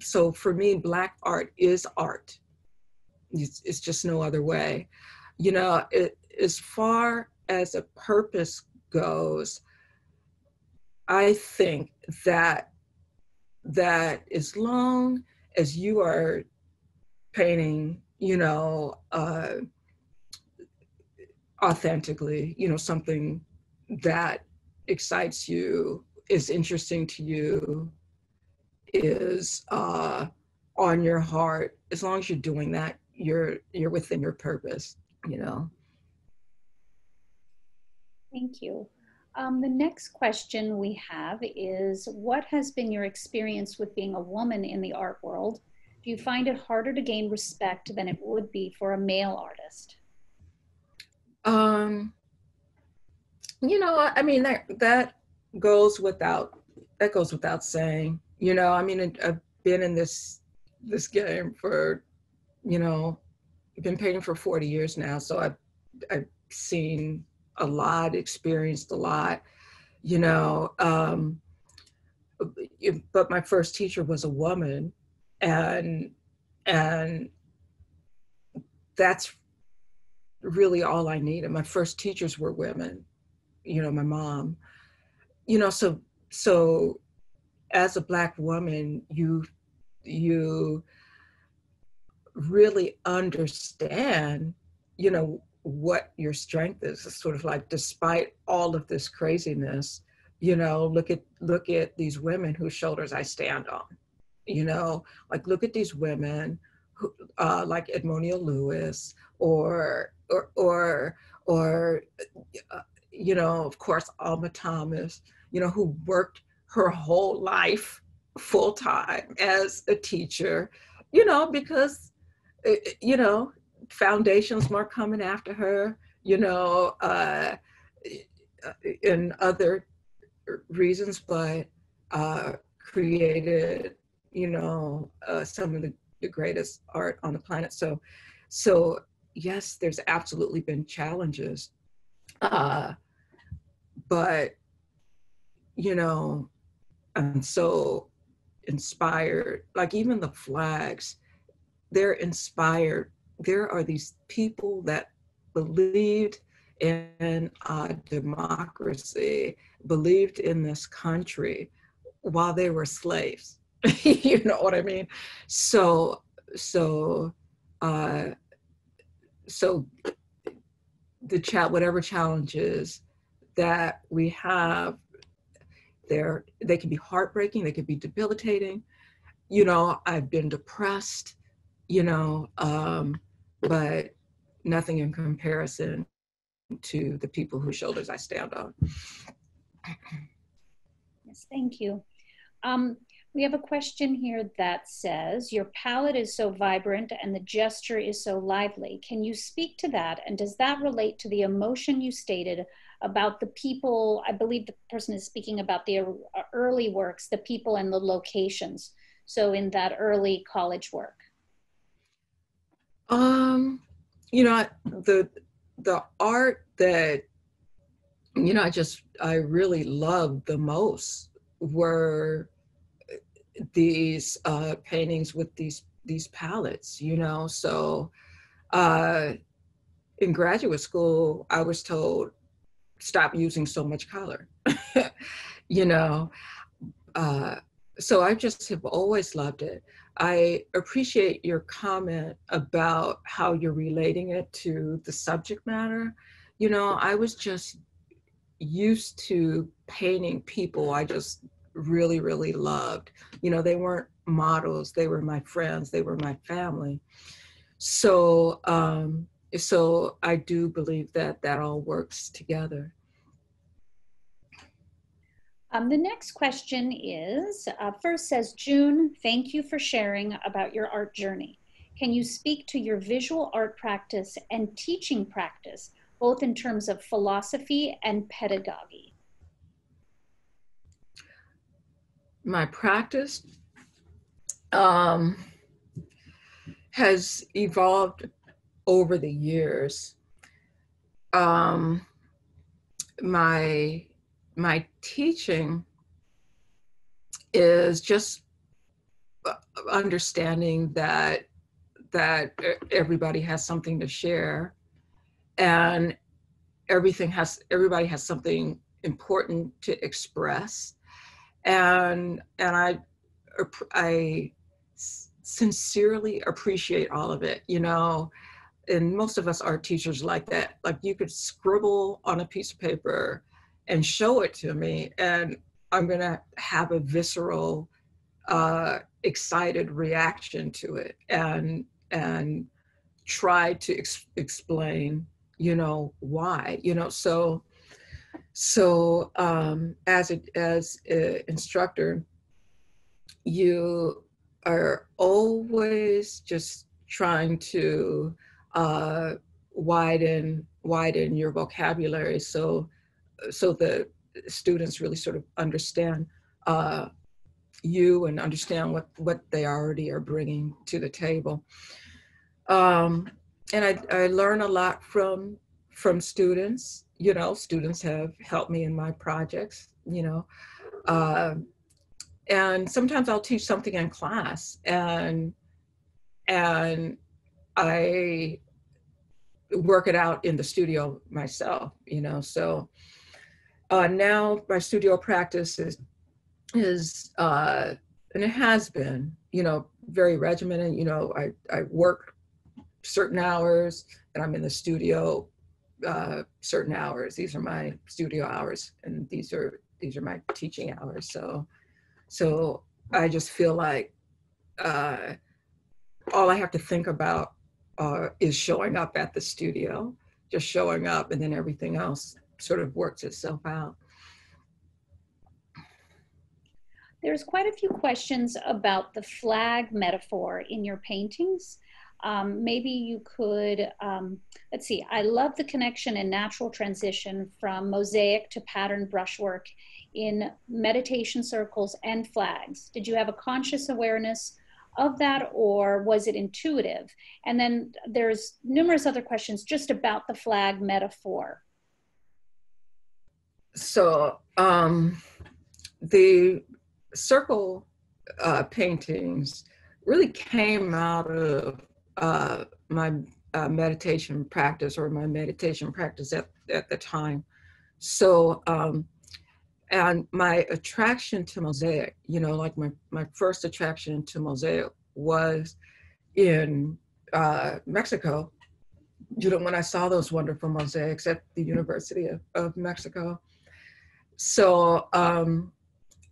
so for me black art is art. It's, it's just no other way. You know it, as far as a purpose goes i think that that as long as you are painting you know uh authentically you know something that excites you is interesting to you is uh, on your heart as long as you're doing that you're you're within your purpose you know? Thank you um, the next question we have is what has been your experience with being a woman in the art world? Do you find it harder to gain respect than it would be for a male artist? Um you know i mean that that goes without that goes without saying. You know, I mean, I've been in this this game for, you know, been painting for 40 years now, so I've I've seen a lot, experienced a lot, you know. Um, but my first teacher was a woman, and and that's really all I needed. My first teachers were women, you know, my mom, you know so so as a black woman you you really understand you know what your strength is. It's sort of like despite all of this craziness you know look at look at these women whose shoulders i stand on. You know like look at these women who, uh, like edmonia lewis or or or or uh, you know of course alma thomas you know, who worked her whole life full time as a teacher, you know, because, eh, eh, you know, foundations weren't coming after her, you know, uh, and other reasons, but uh, created, you know, uh, some of the, the greatest art on the planet. So, so yes, there's absolutely been challenges, uh, but you know, I'm so inspired, like even the flags, they're inspired. There are these people that believed in uh, democracy, believed in this country while they were slaves. you know what I mean? So, so, uh, so the chat, whatever challenges that we have they're they can be heartbreaking they can be debilitating you know i've been depressed you know um, but nothing in comparison to the people whose shoulders i stand on yes thank you um, we have a question here that says your palette is so vibrant and the gesture is so lively can you speak to that and does that relate to the emotion you stated about the people. I believe the person is speaking about the early works, the people and the locations. So in that early college work. Um, you know, the the art that you know I just I really loved the most were these uh, paintings with these these palettes, you know. So uh, in graduate school, I was told stop using so much color, you know. Uh, so I just have always loved it. I appreciate your comment about how you're relating it to the subject matter. You know, I was just used to painting people I just really, really loved. You know, they weren't models, they were my friends, they were my family. So, um, so I do believe that that all works together. Um, the next question is, uh, first says, June, thank you for sharing about your art journey. Can you speak to your visual art practice and teaching practice, both in terms of philosophy and pedagogy? My practice um, has evolved over the years. Um, my my teaching is just uh, understanding that that everybody has something to share. And everything has everybody has something important to express. And and i i sincerely appreciate all of it you know? And most of us are teachers like that. Like you could scribble on a piece of paper and show it to me and i'm going to have a visceral uh, excited reaction to it and and try to ex- explain you know why you know so so um, as a as an instructor you are always just trying to uh, widen widen your vocabulary. So so the students really sort of understand uh, you and understand what what they already are bringing to the table. Um, and I, I learn a lot from from students. You know, students have helped me in my projects. You know, uh, and sometimes I'll teach something in class, and and I work it out in the studio myself. You know, so uh, now my studio practice is is uh, and it has been you know very regimented you know i i work certain hours and i'm in the studio uh, certain hours. These are my studio hours and these are these are my teaching hours. So so i just feel like uh, all i have to think about uh, is showing up at the studio just showing up and then everything else sort of works itself out. There's quite a few questions about the flag metaphor in your paintings. Um, maybe you could, um, let's see, I love the connection and natural transition from mosaic to pattern brushwork in meditation circles and flags. Did you have a conscious awareness of that or was it intuitive? And then there's numerous other questions just about the flag metaphor so um, the circle uh, paintings really came out of uh, my uh, meditation practice or my meditation practice at, at the time. So, um, and my attraction to mosaic, you know, like my, my first attraction to mosaic was in uh, Mexico. You know, when I saw those wonderful mosaics at the University of, of Mexico, so um,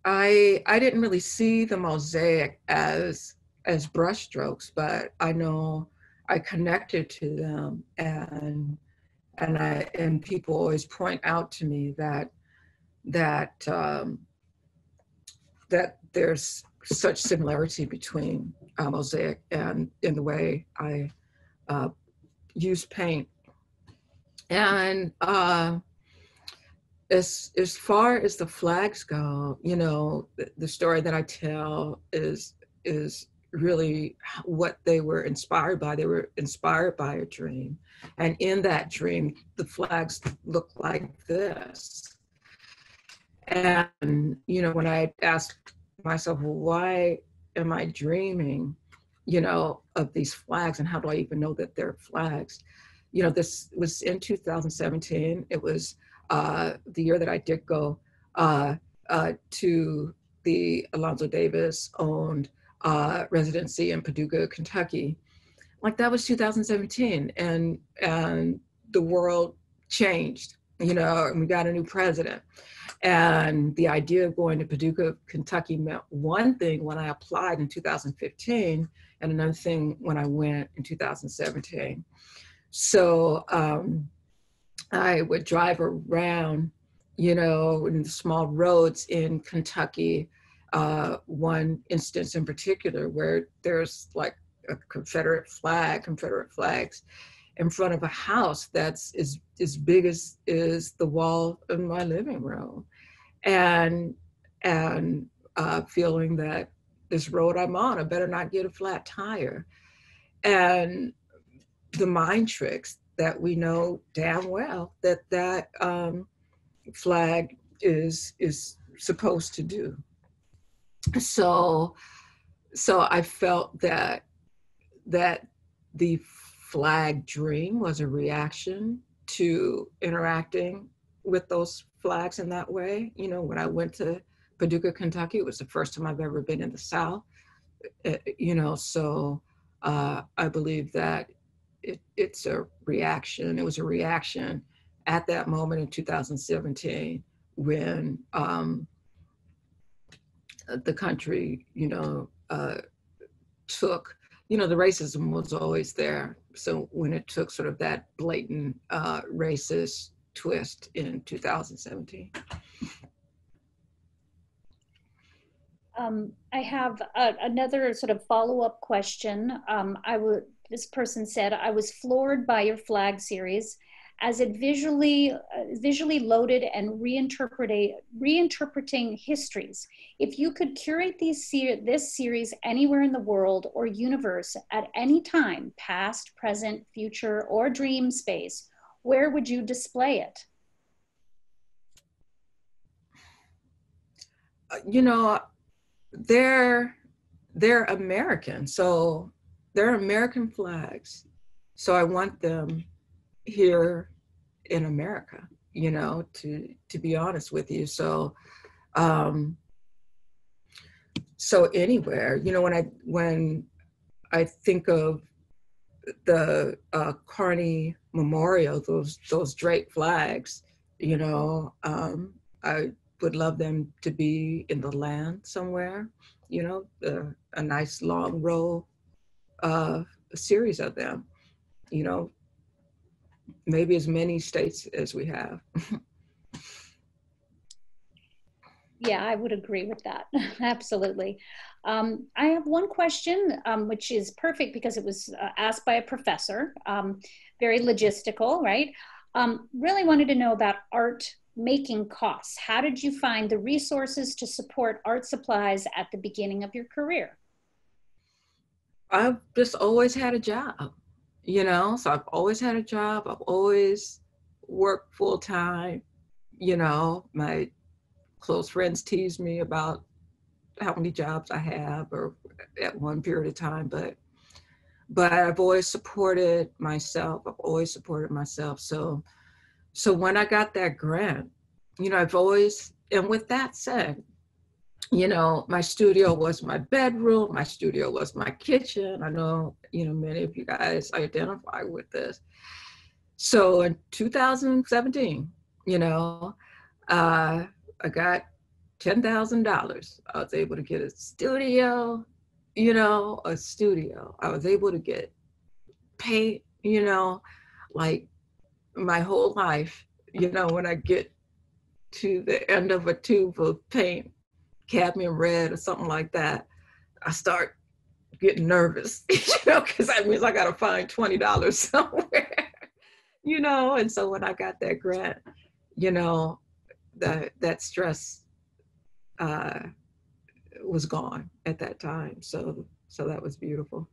I I didn't really see the mosaic as as brushstrokes, but I know I connected to them and and I and people always point out to me that that um, that there's such similarity between uh, mosaic and in the way I uh, use paint. And uh, as as far as the flags go, you know, the, the story that I tell is is really what they were inspired by. They were inspired by a dream, and in that dream, the flags look like this. And you know, when I asked myself, well, why am I dreaming you know, of these flags and how do I even know that they're flags? You know, this was in 2017. It was uh, the year that I did go uh, uh, to the Alonzo Davis owned uh, residency in Paducah, Kentucky. Like that was 2017, and and the world changed, you know, and we got a new president. And the idea of going to Paducah, Kentucky meant one thing when I applied in 2015, and another thing when I went in 2017. So um, I would drive around, you know, in the small roads in Kentucky. Uh, one instance in particular where there's like a Confederate flag, Confederate flags in front of a house that's as, as big as is the wall in my living room. And, and uh, feeling that this road I'm on, I better not get a flat tire. And the mind tricks that we know damn well that that um, flag is is supposed to do. So, so I felt that that the flag dream was a reaction to interacting with those flags in that way. You know, when I went to Paducah, Kentucky, it was the first time I've ever been in the South. Uh, you know, so uh, I believe that it, it's a reaction. It was a reaction at that moment in 2017 when um, the country, you know, uh, took, you know, the racism was always there. So when it took sort of that blatant uh, racist twist in 2017. Um, I have a, another sort of follow-up question. Um, I would this person said, I was floored by your flag series as it visually uh, visually loaded and reinterpreting histories. If you could curate these this series anywhere in the world or universe at any time, past, present, future, or dream space, where would you display it? Uh, you know, they're they're American, so they're American flags. So I want them here in America, you know, to to be honest with you. So um so anywhere, you know, when I when I think of the uh, Carney Memorial, those those draped flags, you know, um, I would love them to be in the land somewhere, you know, uh, a nice long row uh, a series of them, you know, maybe as many states as we have. yeah, I would agree with that. Absolutely. Um, I have one question, um, which is perfect because it was uh, asked by a professor, um, very logistical, right? Um, really wanted to know about art making costs. How did you find the resources to support art supplies at the beginning of your career? I've just always had a job, you know, so I've always had a job. I've always worked full time. You know, my close friends tease me about how many jobs I have or at one period of time, but but I've always supported myself. I've always supported myself. So so when I got that grant, you know, I've always and with that said, you know, my studio was my bedroom, my studio was my kitchen. I know, you know, many of you guys identify with this. So in 2017, you know, uh, I got $10,000. I was able to get a studio, you know, a studio. I was able to get paint, you know, like my whole life, you know, when I get to the end of a tube of paint, cadmium red or something like that, I start getting nervous, you know, because that means I got to find $20 somewhere, you know. And so when I got that grant, you know, that that stress uh, was gone at that time. So so that was beautiful.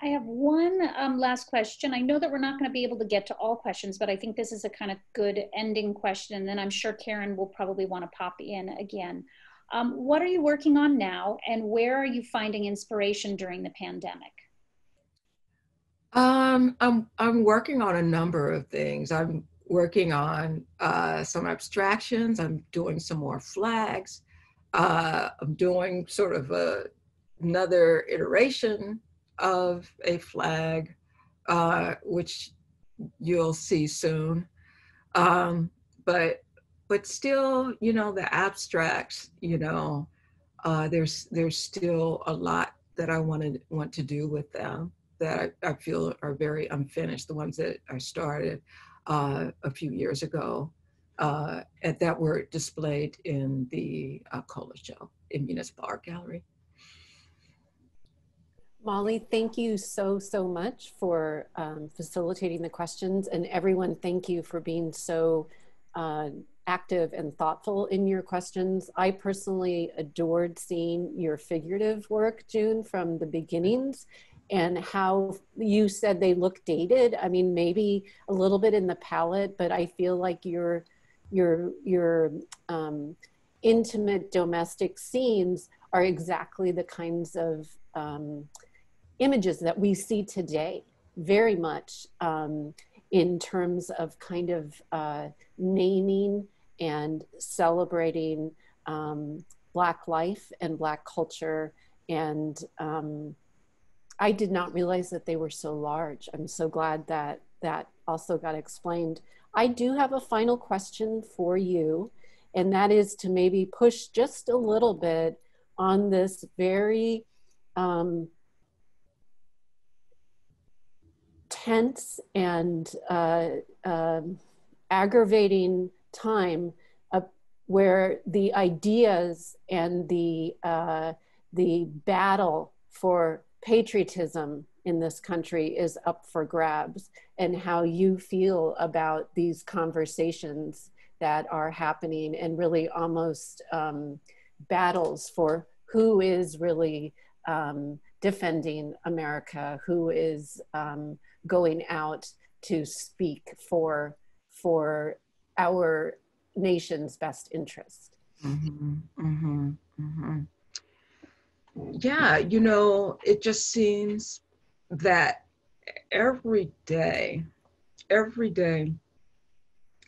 I have one um, last question. I know that we're not going to be able to get to all questions, but I think this is a kind of good ending question. And then I'm sure Karen will probably want to pop in again. Um, what are you working on now, and where are you finding inspiration during the pandemic? Um, I'm I'm working on a number of things. I'm working on uh, some abstractions. I'm doing some more flags. Uh, I'm doing sort of a, another iteration of a flag, uh, which you'll see soon. Um, but but still, you know, the abstracts, you know, uh, there's there's still a lot that I want to want to do with them that I, I feel are very unfinished. The ones that I started uh, a few years ago, uh, that were displayed in the uh, Cola Show in Municipal Art Gallery. Molly, thank you so, so much for um, facilitating the questions. And everyone, thank you for being so uh, active and thoughtful in your questions. I personally adored seeing your figurative work, June, from the beginnings and how you said they look dated. I mean, maybe a little bit in the palette, but I feel like your your your um, intimate domestic scenes are exactly the kinds of um, images that we see today, very much um, in terms of kind of uh, naming and celebrating um, Black life and Black culture and um, I did not realize that they were so large. I'm so glad that that also got explained. I do have a final question for you, and that is to maybe push just a little bit on this very um, tense and uh, uh, aggravating time uh, where the ideas and the uh, the battle for patriotism in this country is up for grabs and how you feel about these conversations that are happening and really almost um, battles for who is really um, defending America, who is um, going out to speak for for our nation's best interest. Mm-hmm, mm-hmm, mm-hmm. Yeah, you know, it just seems that every day, every day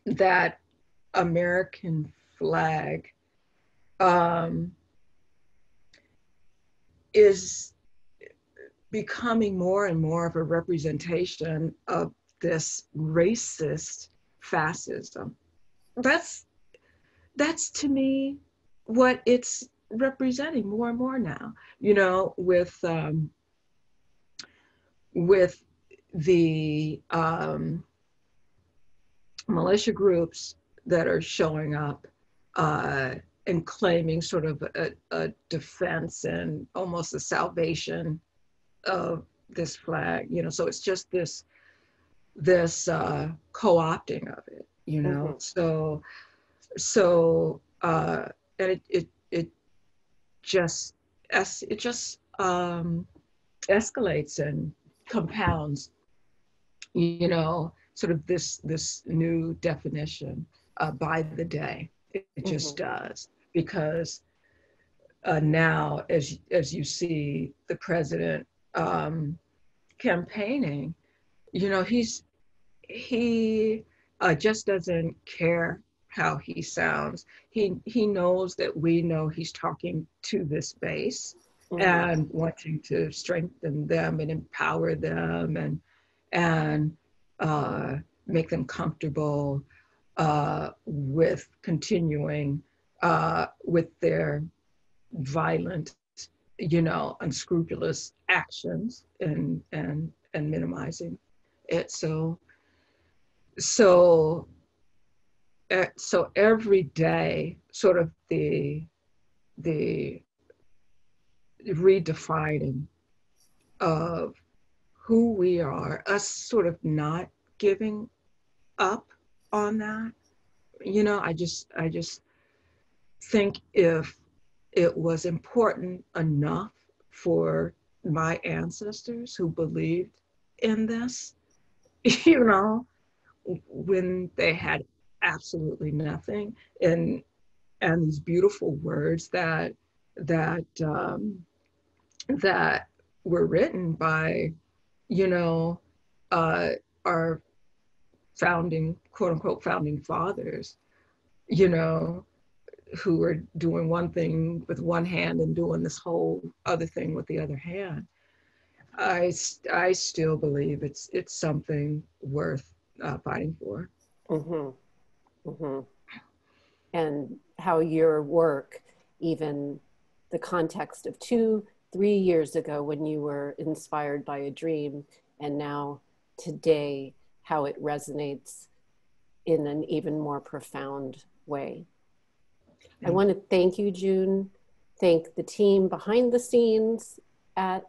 that American flag um, is becoming more and more of a representation of this racist fascism. That's that's to me what it's representing more and more now, you know, with um, with the um, militia groups that are showing up uh, and claiming sort of a, a, defense and almost a salvation of this flag, you know. So it's just this this uh, co-opting of it, you know. Mm-hmm. So so uh, and it, it it just es- it just um, escalates and compounds you know sort of this this new definition uh, by the day it, it just mm-hmm. does because uh, now as as you see the president um, campaigning you know he's he uh, just doesn't care how he sounds. He he knows that we know he's talking to this base mm-hmm. and wanting to strengthen them and empower them and and uh, make them comfortable uh, with continuing uh, with their violent, you know, unscrupulous actions and and and minimizing it. So so so every day, sort of the the redefining of who we are, us sort of not giving up on that. You know, I just I just think if it was important enough for my ancestors who believed in this, you know, when they had absolutely nothing. And and these beautiful words that that um, that were written by, you know, uh, our founding quote unquote founding fathers, you know, who are doing one thing with one hand and doing this whole other thing with the other hand. I, I still believe it's it's something worth uh, fighting for. Mm-hmm. Mm-hmm. And how your work, even the context of two, three years ago when you were inspired by a dream, and now today, how it resonates in an even more profound way. I want to thank you, June. Thank the team behind the scenes at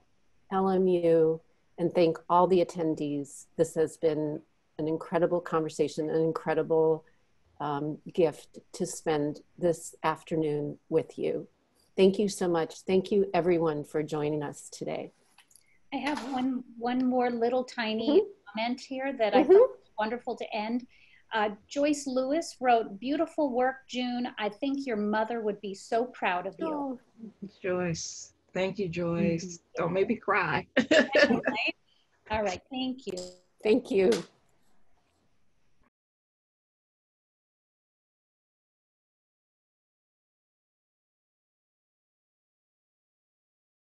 LMU and thank all the attendees. This has been an incredible conversation, an incredible um, gift to spend this afternoon with you. Thank you so much. Thank you everyone for joining us today. I have one one more little tiny mm -hmm. comment here that mm -hmm. I thought was wonderful to end. Uh, Joyce Lewis wrote, beautiful work, June. I think your mother would be so proud of you. Oh, Joyce. Thank you, Joyce. Mm -hmm. Don't make me cry. All right. Thank you. Thank you.